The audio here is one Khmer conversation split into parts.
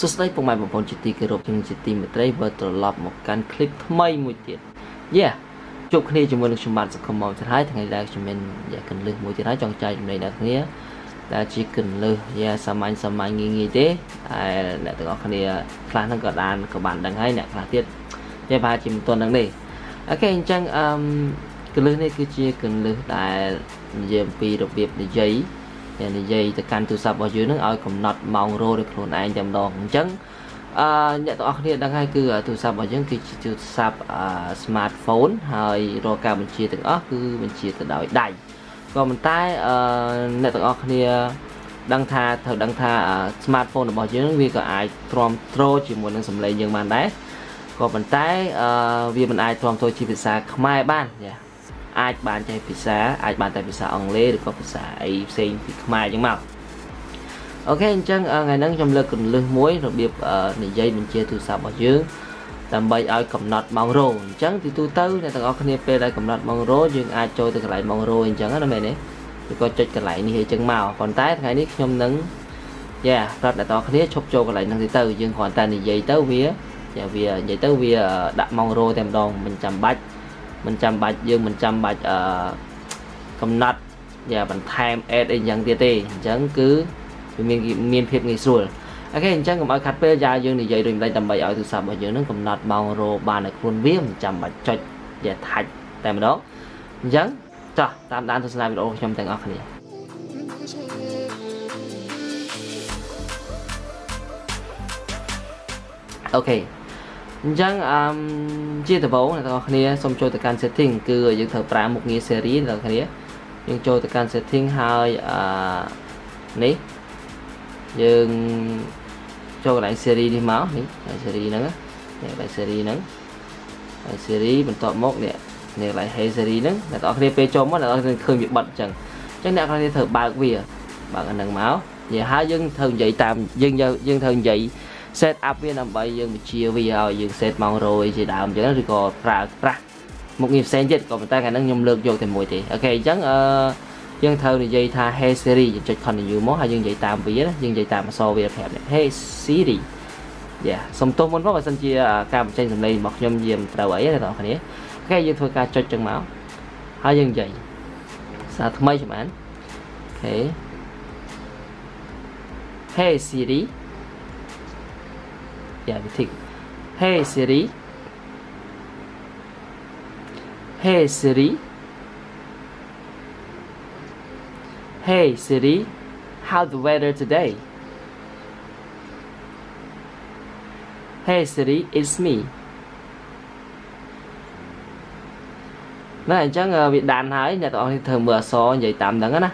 សួស្តីពុកម៉ែបងប្អូនជាទីគោរពជាជាទីមេត្រីវិលត្រឡប់មកកាន់คลิปថ្មីមួយទៀតយេជួបគ្នាជាមួយនឹងខ្ញុំបាទសង្គមមកទៀតហើយថ្ងៃនេះខ្ញុំមានយ៉ាកន្លឹះមួយទៀតហើយចង់ចែកចំណេញដល់គ្នាដែលជាកន្លឹះយ៉ាសាមញ្ញសាមញ្ញងាយងាយទេហើយអ្នកទាំងអស់គ្នាខ្លះហ្នឹងក៏បានក៏បានដឹងហើយអ្នកខ្លះទៀតតែប្រហែលជាមិនទាន់ដឹងទេអូខេអញ្ចឹងអឺកន្លឹះនេះគឺជាកន្លឹះដែលនិយាយអំពីរបៀបនិយាយ តែនិយាយទៅកាន់ទូរស័ព្ទរបស់យើងនឹងឲ្យកំណត់ម៉ោងរោដោយខ្លួនឯងតែម្ដងអញ្ចឹងអឺអ្នកទាំងអស់គ្នាដឹងហើយគឺទូរស័ព្ទរបស់យើងគឺជាទូរស័ព្ទ smartphone ហើយរាល់ការបញ្ជាទាំងអស់គឺបញ្ជាទៅដោយដៃក៏ប៉ុន្តែអឺអ្នកទាំងអស់គ្នាដឹងថាត្រូវដឹងថា smartphone របស់យើងវាក៏អាចទ្រាំទ្រជាមួយនឹងសំឡេងយើងបានដែរក៏ប៉ុន្តែអឺវាមិនអាចទ្រាំទ្រជាភាសាខ្មែរបានចា អាចបានតែភាសាអាចបានតែភាសាអង់គ្លេសឬក៏ភាសាអីផ្សេងពីខ្មែរអញ្ចឹងមកអូខេអញ្ចឹងថ្ងៃហ្នឹងខ្ញុំលើកកន្លឹះមួយរបៀបនិយាយបញ្ជាទូរស័ព្ទរបស់យើងដើម្បីឲ្យកំណត់ម៉ោងរោអញ្ចឹងទីទូទៅអ្នកទាំងអស់គ្នាពេលដែលកំណត់ម៉ោងរោយើងអាចចូលទៅកន្លែងម៉ោងរោអញ្ចឹងណាមែនទេឬក៏ចុចកន្លែងនេះអញ្ចឹងមកប៉ុន្តែថ្ងៃនេះខ្ញុំនឹងយ៉ាប្រាប់អ្នកទាំងអស់គ្នាឈប់ចូលកន្លែងហ្នឹងទៅយើងគ្រាន់តែនិយាយទៅវាយ៉ាវានិយាយទៅវាដាក់ម៉ោងរោតែម្ដងមិនចាំបាច់ មិនចាំបាច់យើងមិនចាំបាច់អឺកំណត់យ៉ាបន្ថែម add អីយ៉ាងទៀតទេអញ្ចឹងគឺវាមានមានភាពងាយស្រួលអូខេអញ្ចឹងកុំឲ្យខាត់ពេលយ៉ាយើងនិយាយរួចម្ដេចដើម្បីឲ្យទូរស័ព្ទរបស់យើងនឹងកំណត់ម៉ោងរោបានឲ្យខ្លួនវាមិនចាំបាច់ចុចយ៉ាថាច់តែម្ដងអញ្ចឹងចោះតាមដានទស្សនាវីដេអូខ្ញុំទាំងអស់គ្នាអូខេ អញ្ចឹងអឺជាដំបូងអ្នកទាំងអស់គ្នាសូមចូលទៅកាន់ setting គឺយើងត្រូវប្រើមុខងារ series អ្នកទាំងគ្នាយើងចូលទៅកាន់ setting ហើយអឺនេះយើងចូលកន្លែង series នេះមកនេះកន្លែង series ហ្នឹងនេះកន្លែង series ហ្នឹងហើយ series បន្ទាប់មកនេះនេះកន្លែង hey series ហ្នឹងអ្នកទាំងអស់គ្នាពេលចូលមកអ្នកទាំងអស់គ្នាឃើញវាបិទអញ្ចឹងអញ្ចឹងអ្នកទាំងអស់គ្នាត្រូវបើកវាបើកអាហ្នឹងមកនិយាយហើយយើងត្រូវនិយាយតាមយើងយើងត្រូវនិយាយ set up វាដើម្បីយើងបញ្ជាវាឲ្យយើង set ម៉ោងរយជាដើមអញ្ចឹងឬក៏ប្រើប្រាស់មុខងារផ្សេងទៀតក៏ប៉ុន្តែថ្ងៃហ្នឹងខ្ញុំលើកយកតែមួយទេអូខេអញ្ចឹងអឺយើងត្រូវនិយាយថា hey siri យើងចុច continue មកហើយយើងនិយាយតាមវាណាយើងនិយាយតាមអក្សរវាប្រាប់នេះ hey siri យ៉ាសុំទោសមុនមកបើសិនជាការបញ្ចេញសំឡេងរបស់ខ្ញុំយាមត្រូវអីណាបងប្អូនអូខេយើងធ្វើការចុចចឹងមកហើយយើងនិយាយសារថ្មីច្បាស់អូខេ Hey Siri Yeah, we take. Hey Siri. Hey Siri. Hey Siri. How's the weather today? Hey Siri, it's me. ណាអញ្ចឹងវាដានហើយអ្នកទាំងអស់គ្នាធ្វើមើលអក្សរនិយាយតាមហ្នឹងណា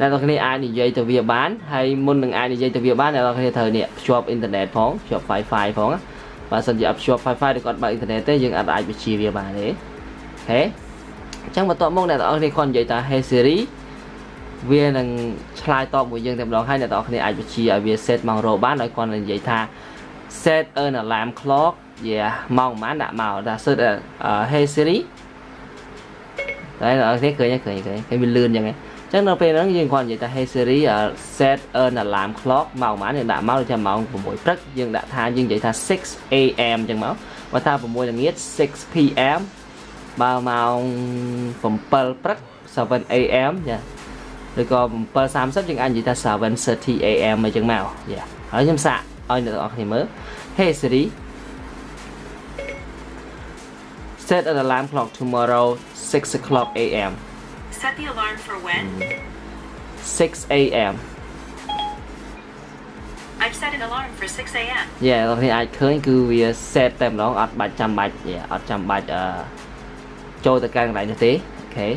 អូខេនិយាយជានិយាយជាភាសាអង់គ្លេសបន្ទាប់មកអ្នកនរគ្នាអាចនិយាយទៅវាបានហើយមុននឹងអាចនិយាយទៅវាបានអ្នកនរគ្នាត្រូវនេះភ្ជាប់អ៊ីនធឺណិតផងភ្ជាប់ Wi-Fi ផងបើសិនជាអត់ភ្ជាប់ Wi-Fi ឬក៏អត់បើអ៊ីនធឺណិតទេយើងអាចអាចបញ្ជាវាបានទេអូខេអញ្ចឹងបន្ទាប់មកអ្នកនរគ្នាគ្រាន់និយាយថា Hey Siri វានឹងឆ្លើយតបមួយយើងតែម្ដងហើយអ្នកនរគ្នាអាចបញ្ជាឲ្យវា set ម៉ោងរោបានហើយគ្រាន់តែនិយាយថា set an alarm clock យ៉ាម៉ោងប៉ុន្មានដាក់មកថា set Hey Siri តែអ្នកនរគ្នាឃើញឃើញឃើញឃើញវាលឿនយ៉ាងហ្នឹង ចឹងនៅពេលហ្នឹងយើងគ្រាន់និយាយថា Hey Siri set an alarm clock ម៉ោងប៉ុន្មានយើងដាក់មកដូចថាម៉ោង6ព្រឹកយើងដាក់ថាយើងនិយាយថា6 am ចឹងមកបើថា6ល្ងាច6 pm បើម៉ោង7ព្រឹក7 am ចាឬក៏7:30យើងអាចនិយាយថា7:30 am អីចឹងមកយ៉ាហើយខ្ញុំសាកឲ្យអ្នកទាំងអស់គ្នាមើល Hey Siri set an alarm clock tomorrow 6 o'clock am Set the alarm for when? 6 a.m. I've set an alarm for 6 a.m. យ៉ាបងប្អូនអាចឃើញគឺវា set តែម្ដងអត់បាច់ចាំបាច់អត់ចាំបាច់អឺចូលទៅកាន់កន្លែងនោះទេអូខេអ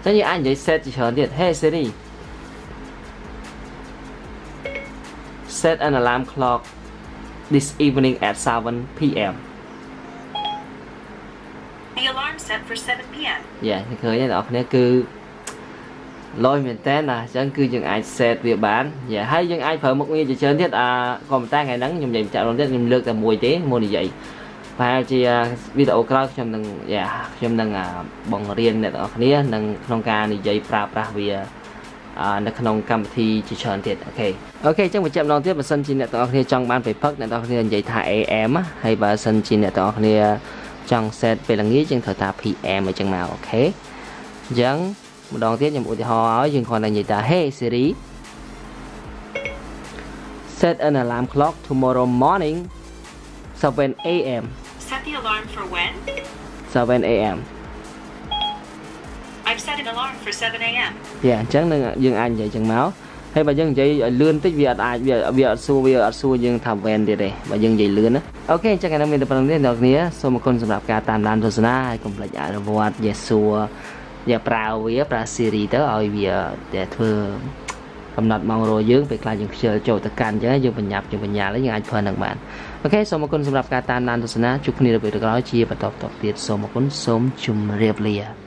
ញ្ចឹងយើងអាចនិយាយ set ជាច្រើនទៀត Hey Siri set an alarm clock this evening at 7 p.m. The alarm set for 7 p.m. យ៉ាឃើញទេបងប្អូនគឺលយមែនតើណាអញ្ចឹងគឺយើងអាច set វាបានយ៉ាហើយយើងអាចប្រើមុខងារជាច្រើនទៀតអាក៏ប៉ុន្តែថ្ងៃហ្នឹងខ្ញុំនិយាយចាក់រងទៀតខ្ញុំលើកតែមួយទេមុននិយាយប្រហែលជាវីដេអូក្រោយខ្ញុំនឹងយ៉ាខ្ញុំនឹងបង្រៀនអ្នកទាំងអស់គ្នានឹងក្នុងការនិយាយប្រើប្រាស់វានៅក្នុងកម្មវិធីជាច្រើនទៀតអូខេអូខេអញ្ចឹងបញ្ជាក់ម្ដងទៀតបើសិនជាអ្នកទាំងអស់គ្នាចង់បានពេលផឹកអ្នកទាំងអស់គ្នានិយាយថា AM ហើយបើសិនជាអ្នកទាំងអស់គ្នា ចង់ set ពេលល្ងាចយើងត្រូវថា PM អញ្ចឹងមកអូខេអញ្ចឹងម្ដងទៀតខ្ញុំឧទាហរណ៍ឲ្យយើងគ្រាន់តែនិយាយថា Hey Siri set an alarm clock tomorrow morning 7 a.m. Set the alarm for when? 7 a.m. I've set an alarm for 7 a.m. យ៉ាអញ្ចឹងនឹងយើងអាចនិយាយអញ្ចឹងមក ហើយបើយើងនិយាយឲ្យលឿនតិចវាអត់អាចវាវាអត់សួរវាអត់សួរយើងថា when ទៀតទេបើយើងនិយាយលឿនណាអូខេអញ្ចឹងឥឡូវមានតែប៉ុណ្្នឹងទេអ្នកគ្នាសូមអរគុណសម្រាប់ការតាមដានទស្សនាហើយកុំភ្លេចអនុវត្តយេសួរយ៉ាប្រើវាប្រើ Siri ទៅឲ្យវាតែធ្វើកំណត់ម៉ោងរយយើងពេលខ្លះយើងខ្ជិលចូលទៅកាន់អញ្ចឹងយើងបញ្ញាប់យើងបញ្ញាល់យើងអាចប្រើនឹងបានអូខេសូមអរគុណសម្រាប់ការតាមដានទស្សនាជួបគ្នានៅពេលក្រោយជាបន្តបន្តទៀតសូមអរគុណសូមជម្រាបលា